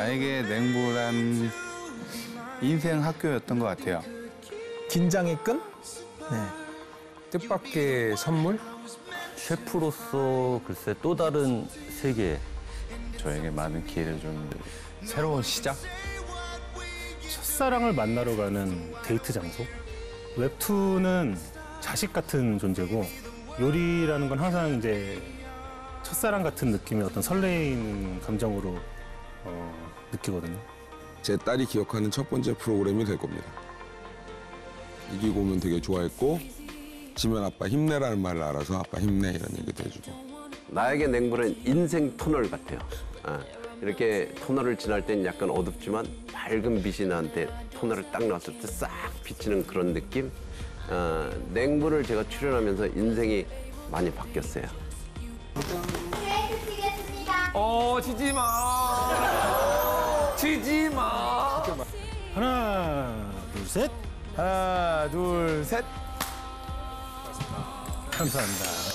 나에게 냉부란 인생 학교였던 것 같아요. 긴장의 끈? 네. 뜻밖의 선물? 셰프로서 글쎄 또 다른 세계. 저에게 많은 기회를 준 새로운 시작? 첫사랑을 만나러 가는 데이트 장소. 웹툰은 자식 같은 존재고 요리라는 건 항상 이제 첫사랑 같은 느낌의 어떤 설레이는 감정으로 어, 느끼거든요. 제 딸이 기억하는 첫 번째 프로그램이 될 겁니다. 이기고 오면 되게 좋아했고 지면 아빠 힘내라는 말을 알아서 아빠 힘내 이런 얘기도 해주고 나에게 냉불은 인생 터널 같아요. 아, 이렇게 터널을 지날 땐 약간 어둡지만 밝은 빛이 나한테 터널을 딱 놨을 때 싹 비치는 그런 느낌. 아, 냉불을 제가 출연하면서 인생이 많이 바뀌었어요. 튀겠습니다. 어, 치지 마. 치지 마. 하나, 둘, 셋. 하나, 둘, 셋. 감사합니다.